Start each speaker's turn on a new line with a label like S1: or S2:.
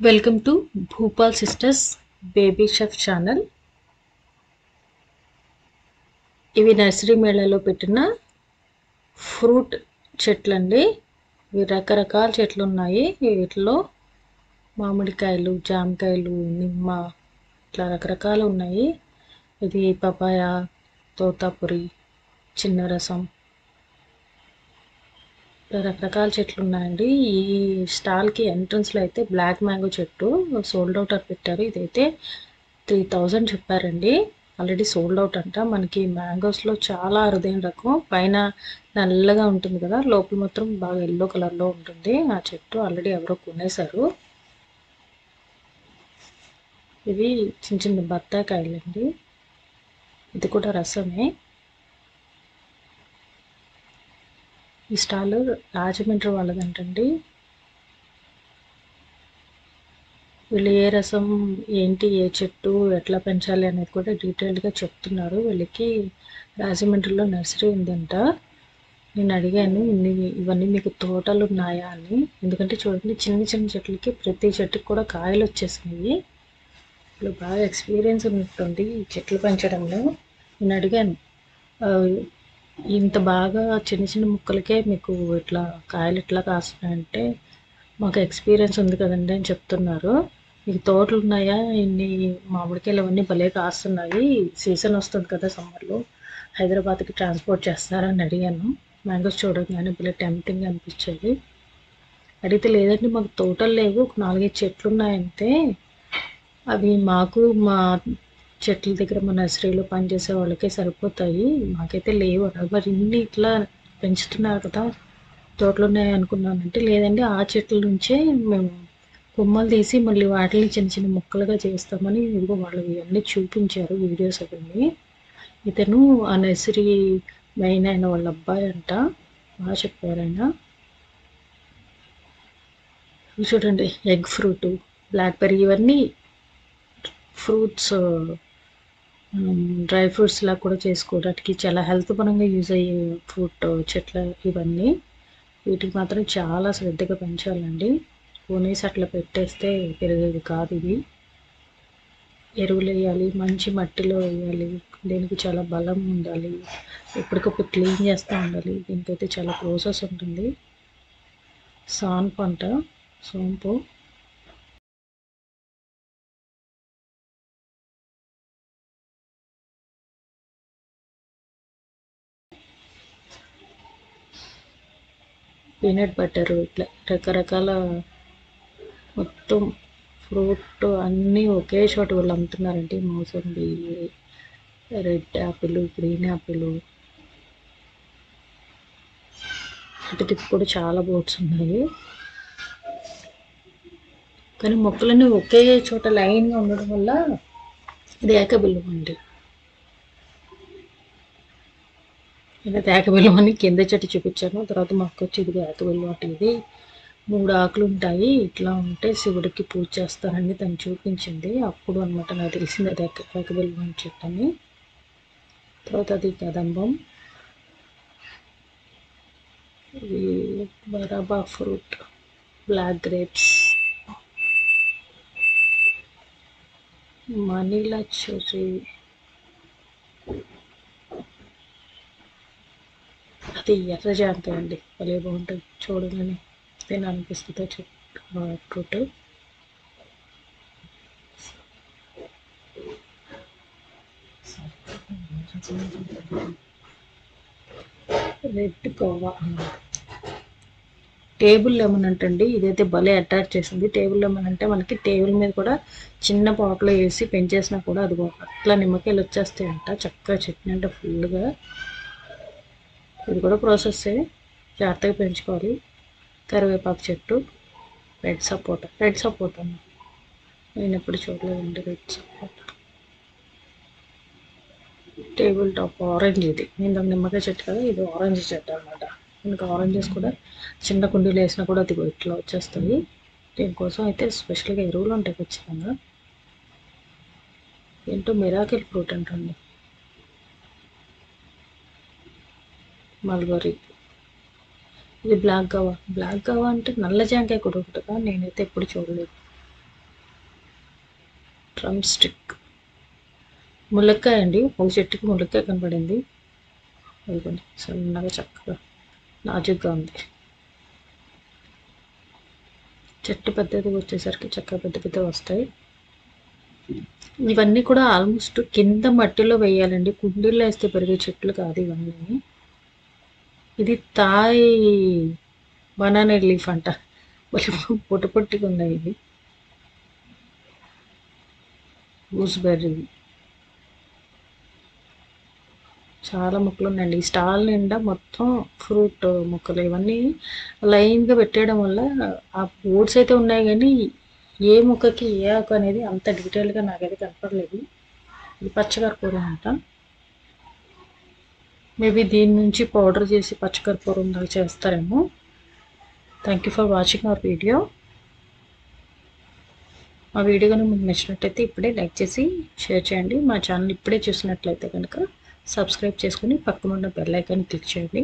S1: Welcome to Bhupal sisters baby chef channel. ఇవి nursery మేళాలో పెట్టిన ఫ్రూట్ చెట్లండి. ఇవి రకరకాల చెట్లు ఉన్నాయి. వీటిలో మామిడికాయలు జామకాయలు నిమ్మ ఇట్లా రకరకాలు ఉన్నాయి. ఇది పపాయ తోతాపురి చిన్న రసం రకరకాల చెట్లు ఉన్నాయండి ఈ స్టాల్కి ఎంట్రన్స్లో అయితే బ్లాక్ మ్యాంగో చెట్టు సోల్డ్ అవుట్ అని పెట్టారు. ఇదైతే త్రీ థౌజండ్ చెప్పారండి. ఆల్రెడీ సోల్డ్ అవుట్ అంట. మనకి మ్యాంగోస్లో చాలా అరుదైన రకం. పైన నల్లగా ఉంటుంది కదా లోపల మాత్రం బాగా ఎల్లో కలర్లో ఉంటుంది. ఆ చెట్టు ఆల్రెడీ ఎవరో కొనేశారు. ఇవి చిన్న చిన్న బత్తాకాయలండి ఇది కూడా రసమే. ఈ స్టాల్ రాజమండ్రి వాళ్ళదంటండి. వీళ్ళు ఏ రసం ఏంటి ఏ చెట్టు ఎట్లా పెంచాలి అనేది కూడా డీటెయిల్డ్గా చెప్తున్నారు. వీళ్ళకి రాజమండ్రిలో నర్సరీ ఉందంట. నేను అడిగాను ఇన్ని ఇవన్నీ మీకు తోటలు ఉన్నాయా అని. ఎందుకంటే చూడండి చిన్న చిన్న చెట్లకి ప్రతి చెట్టుకి కూడా కాయలు వచ్చేసినాయి. వీళ్ళు బాగా ఎక్స్పీరియన్స్ ఉన్నట్టుంది ఈ చెట్లు పెంచడంలో. నేను అడిగాను ఇంత బాగా చిన్న చిన్న ముక్కలకే మీకు ఇట్లా కాయలు ఇట్లా కాస్తున్నాయంటే మాకు ఎక్స్పీరియన్స్ ఉంది కదండి అని చెప్తున్నారు. మీకు తోటలు ఉన్నాయా? ఇన్ని మామిడికాయలు అవన్నీ భలే కాస్తున్నాయి. సీజన్ వస్తుంది కదా సమ్మర్లో. హైదరాబాద్కి ట్రాన్స్పోర్ట్ చేస్తారని అడిగాను. మ్యాంగోస్ చూడగానే భలే టెంప్టింగ్ అనిపించేది. అడిగితే లేదండి మాకు తోటలు లేవు. ఒక నాలుగైదు చెట్లు ఉన్నాయంటే అవి మాకు మా చెట్ల దగ్గర మా నర్సరీలో పనిచేసే వాళ్ళకే సరిపోతాయి. మాకైతే లేవు. మరి ఇన్ని ఇట్లా పెంచుతున్నారు కదా తోటలు అనుకున్నానంటే లేదండి ఆ చెట్ల నుంచే మేము కొమ్మలు తీసి మళ్ళీ వాటిని చిన్న చిన్న ముక్కలుగా చేస్తామని ఇదిగో వాళ్ళు ఇవన్నీ చూపించారు వీడియోస్ అవన్నీ. ఇతను ఆ నర్సరీ మెయిన్ అయిన వాళ్ళ అబ్బాయి అంట బాగా చెప్పారైనా చూడండి ఎగ్ ఫ్రూట్ బ్లాక్బెర్రీ ఇవన్నీ ఫ్రూట్స్ డ్రై ఫ్రూట్స్ లా కూడా చేసుకోవడానికి చాలా హెల్త్ పరంగా యూజ్ అయ్యే ఫ్రూట్ చెట్ల ఇవన్నీ. వీటికి మాత్రం చాలా శ్రద్ధగా పెంచాలండి. కొనేసి అట్లా పెట్టేస్తే పెరిగేది కాదు ఇది. ఎరువులు వేయాలి మంచి మట్టిలో వేయాలి. దీనికి చాలా బలం ఉండాలి. ఎప్పటికప్పుడు క్లీన్ చేస్తూ ఉండాలి. దీనికైతే చాలా ప్రాసెస్ ఉంటుంది. సాన్ పంట సోంపు. పీనట్ బటరు ఇట్లా రకరకాల మొత్తం ఫ్రూట్ అన్నీ ఒకే చోట వాళ్ళు అమ్ముతున్నారండి. Mosambi red apple green apple అటు తిప్పి కూడా చాలా బోట్స్ ఉన్నాయి. కానీ మొక్కలన్నీ ఒకే చోట లైన్గా ఉండడం వల్ల ఇది ఏకబిల్లు అండి. ఇలా ఏకబిల్లం అని కింద చెట్టు చూపించాను. తర్వాత మాకు వచ్చి ఇది అంటే ఇది. మూడు ఆకులు ఉంటాయి. ఇట్లా ఉంటే శివుడికి పూజ చేస్తారని తను చూపించింది. అప్పుడు అనమాట నాకు తెలిసింది అది ఏక ఏకబిల్వం చెట్టు అని తర్వాత అది కదంబం. ఇది బరాబా fruit black grapes. Manila cherry అది ఎర్ర అండి? భలే బాగుంటుంది. చూడగానే తినాలనిపిస్తుంది చెట్టు ఫ్రూట్ రెడ్ కోవా. టేబుల్ లెమన్ అంటండి. ఇదైతే భలే అటాచ్ చేసింది. టేబుల్ లెమన్ అంటే మనకి టేబుల్ మీద కూడా చిన్న పాట్లో వేసి పెంచేసినా కూడా అది అట్లా నిమ్మకాయలు వచ్చేస్తాయంట. చక్కగా చట్నీ అంటే ఫుల్గా ఇది కూడా ప్రాసెస్సే జాగ్రత్తగా పెంచుకోవాలి. కరివేపాకు చెట్టు రెడ్ సపోటా రెడ్ సపోటా అన్న నేను ఎప్పుడు చూడలేదండి red sapota table top orange ఇది. నేను దాని నిమ్మకాయ చెట్టు కదా ఇది ఆరెంజ్ చెట్టు అనమాట ఇంకా ఆరెంజెస్ కూడా చిన్న కుండీలు వేసినా కూడా అది ఇట్లా వచ్చేస్తుంది దీనికోసం అయితే స్పెషల్గా ఎరువులు ఉంటాయి ఖచ్చితంగా. ఏంటో మిరాకిల్ ఫ్రూట్ అంటండి మల్బరీ. ఇది బ్లాక్ గవా బ్లాక్ గవా అంటే నల్ల జాంకాయ కూడా ఒకటిగా నేనైతే ఎప్పుడు చూడలేదు. డ్రమ్ స్టిక్ ములక్కాయ అండి. ఒక చెట్టుకి ములక్కాయ కనబడింది. అదిగోండి సన్నగా చక్కగా నాజుగ్గా ఉంది. చెట్టు పెద్దది వచ్చేసరికి చక్కగా పెద్ద పెద్ద వస్తాయి. ఇవన్నీ కూడా ఆల్మోస్ట్ కింద మట్టిలో వేయాలండి. కుండీల్లో వేస్తే పెరిగే చెట్లు కాదు ఇవన్నీ. ఇది తాయ్ బనానా లీఫ్ అంట. పొట్టు పొట్టిగా ఉన్నాయి ఇది? గూస్బెర్రీ చాలా మొక్కలు ఉన్నాయండి ఈ స్టాల్ నిండా మొత్తం ఫ్రూట్ మొక్కలు. ఇవన్నీ లైన్గా పెట్టేయడం వల్ల ఆ ఓట్స్ అయితే ఉన్నాయి కానీ ఏ మొక్కకి ఏ ఆకు అనేది అంత డీటెయిల్గా నాకైతే కనపడలేదు. ఇది పచ్చకర్పూరం అంట. మేబీ దీని నుంచి పౌడర్ చేసి పచ్చకర్పూరం దాకా చేస్తారేమో. Thank you for watching our video మా వీడియో కనుక మీకు నచ్చినట్టయితే ఇప్పుడే లైక్ చేసి షేర్ చేయండి. మా ఛానల్ ఇప్పుడే చూసినట్లయితే కనుక సబ్స్క్రైబ్ చేసుకుని పక్కన ఉన్న బెల్ ఐకాన్ క్లిక్ చేయండి.